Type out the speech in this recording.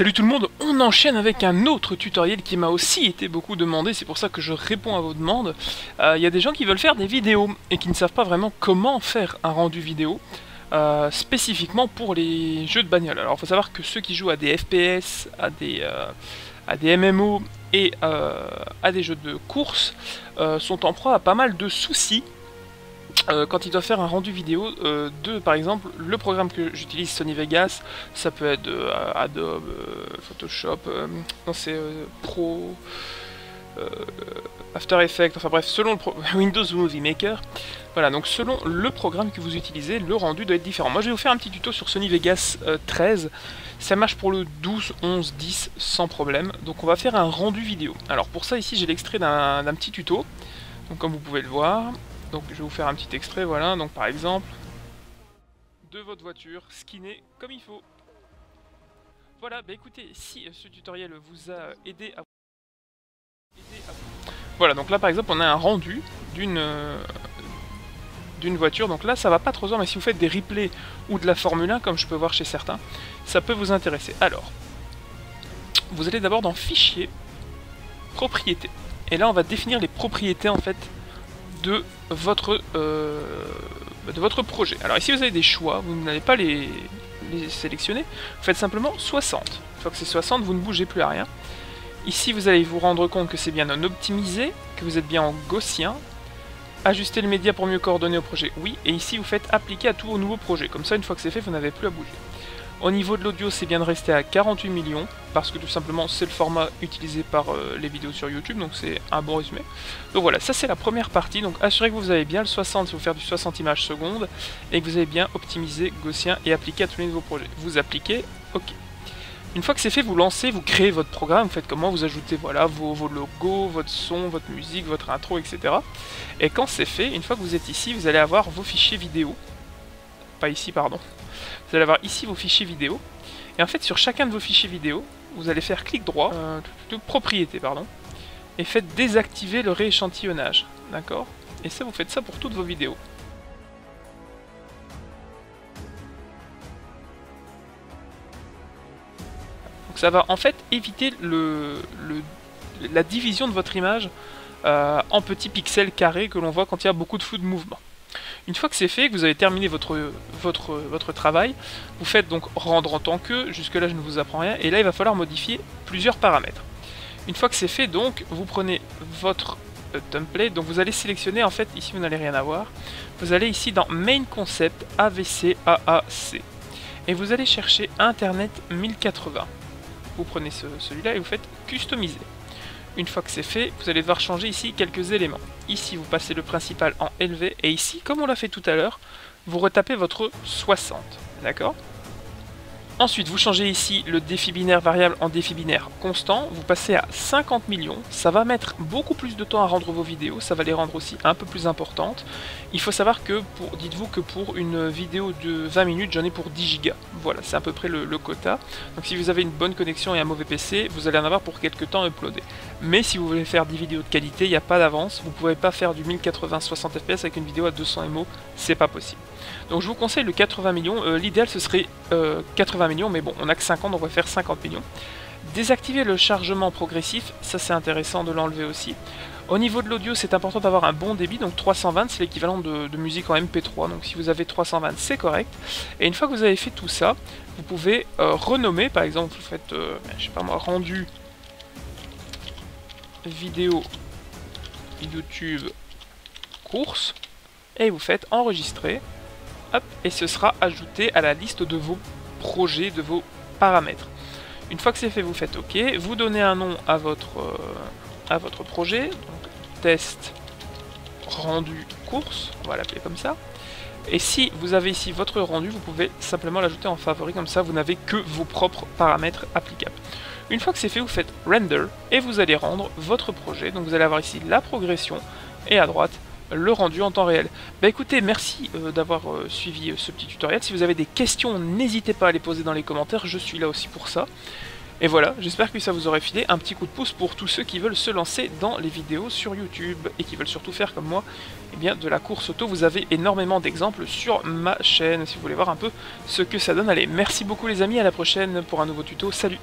Salut tout le monde, on enchaîne avec un autre tutoriel qui m'a aussi été beaucoup demandé, c'est pour ça que je réponds à vos demandes. Euh, Il y a des gens qui veulent faire des vidéos et qui ne savent pas vraiment comment faire un rendu vidéo, euh, spécifiquement pour les jeux de bagnole. Alors il faut savoir que ceux qui jouent à des FPS, à des, euh, à des MMO et à des jeux de course sont en proie à pas mal de soucis euh, quand il doit faire un rendu vidéo euh, de par exemple le programme que j'utilise Sony Vegas ça peut être euh, Adobe Photoshop non c'est Pro After Effects enfin bref selon le Windows Movie Maker. Voilà donc selon le programme que vous utilisez le rendu doit être différent. Moi je vais vous faire un petit tuto sur Sony Vegas euh, 13 ça marche pour le 12, 11, 10 sans problème. Donc on va faire un rendu vidéo. Alors pour ça ici j'ai l'extrait d'un petit tuto. Donc comme vous pouvez le voir donc je vais vous faire un petit extrait, voilà, donc par exemple, de votre voiture skinnée comme il faut. Voilà, bah écoutez, si ce tutoriel vous a aidé à... Voilà, donc là par exemple on a un rendu d'une euh, d'une voiture, donc là ça va pas trop loin, mais si vous faites des replays ou de la Formule 1, comme je peux voir chez certains, ça peut vous intéresser. Alors, vous allez d'abord dans Fichier, Propriétés, et là on va définir les propriétés en fait de votre, euh, de votre projet. Alors ici vous avez des choix, vous n'allez pas les, sélectionner, vous faites simplement 60. Une fois que c'est 60, vous ne bougez plus à rien. Ici vous allez vous rendre compte que c'est bien non optimisé, que vous êtes bien en gaussien. Ajuster le média pour mieux coordonner au projet, oui. Et ici vous faites appliquer à tous vos nouveaux projets. Comme ça, une fois que c'est fait, vous n'avez plus à bouger. Au niveau de l'audio, c'est bien de rester à 48 millions, parce que tout simplement c'est le format utilisé par euh, les vidéos sur YouTube, donc c'est un bon résumé. Donc voilà, ça c'est la première partie, donc assurez que vous avez bien le 60 si vous faites du 60 images secondes, et que vous avez bien optimisé Gaussien et appliqué à tous les nouveaux projets. Vous appliquez, ok. Une fois que c'est fait, vous lancez, vous créez votre programme, vous faites comment, vous ajoutez voilà, vos logos, votre son, votre musique, votre intro, etc. Et quand c'est fait, une fois que vous êtes ici, vous allez avoir vos fichiers vidéo. Pas ici, pardon. Vous allez avoir ici vos fichiers vidéo. Et en fait, sur chacun de vos fichiers vidéo, vous allez faire clic droit, euh, de propriété, pardon, et faites désactiver le rééchantillonnage. D'accord? Et ça, vous faites ça pour toutes vos vidéos. Donc ça va en fait éviter le, le- la division de votre image euh, en petits pixels carrés que l'on voit quand il y a beaucoup de flou de mouvement. Une fois que c'est fait, que vous avez terminé votre, travail, vous faites donc rendre en tant que, jusque là je ne vous apprends rien, et là il va falloir modifier plusieurs paramètres. Une fois que c'est fait, donc, vous prenez votre euh, template, donc vous allez sélectionner, en fait, ici vous n'allez rien avoir, vous allez ici dans Main Concept AVC AAC, et vous allez chercher Internet 1080. Vous prenez ce- celui-là et vous faites Customiser. Une fois que c'est fait, vous allez devoir changer ici quelques éléments. Ici, vous passez le principal en élevé, et ici, comme on l'a fait tout à l'heure, vous retapez votre 60. D'accord? Ensuite, vous changez ici le défi binaire variable en défi binaire constant, vous passez à 50 millions, ça va mettre beaucoup plus de temps à rendre vos vidéos, ça va les rendre aussi un peu plus importantes. Il faut savoir que, dites-vous que pour une vidéo de 20 minutes, j'en ai pour 10 gigas. Voilà, c'est à peu près le, le quota. Donc si vous avez une bonne connexion et un mauvais PC, vous allez en avoir pour quelques temps uploadé. Mais si vous voulez faire des vidéos de qualité, il n'y a pas d'avance, vous ne pouvez pas faire du 1080 60 fps avec une vidéo à 200 MO, c'est pas possible. Donc je vous conseille le 80 millions, Euh, l'idéal ce serait euh, 80 millions, mais bon, on a que 50, donc on va faire 50 millions. Désactiver le chargement progressif, ça c'est intéressant de l'enlever aussi. Au niveau de l'audio, c'est important d'avoir un bon débit, donc 320 c'est l'équivalent de, musique en MP3, donc si vous avez 320 c'est correct. Et une fois que vous avez fait tout ça, vous pouvez euh, renommer, par exemple vous faites, euh, je sais pas moi, rendu vidéo YouTube course, et vous faites enregistrer, et ce sera ajouté à la liste de vos projets, de vos paramètres. Une fois que c'est fait, vous faites OK, vous donnez un nom à votre, euh, à votre projet, donc test rendu course, on va l'appeler comme ça. Et si vous avez ici votre rendu, vous pouvez simplement l'ajouter en favori, comme ça vous n'avez que vos propres paramètres applicables. Une fois que c'est fait, vous faites render et vous allez rendre votre projet. Donc vous allez avoir ici la progression et à droite le rendu en temps réel. Bah écoutez, merci euh, d'avoir euh, suivi euh, ce petit tutoriel. Si vous avez des questions, n'hésitez pas à les poser dans les commentaires, je suis là aussi pour ça. Et voilà, j'espère que ça vous aurait filé un petit coup de pouce pour tous ceux qui veulent se lancer dans les vidéos sur YouTube et qui veulent surtout faire comme moi, eh bien de la course auto. Vous avez énormément d'exemples sur ma chaîne si vous voulez voir un peu ce que ça donne. Allez, merci beaucoup les amis, à la prochaine pour un nouveau tuto. Salut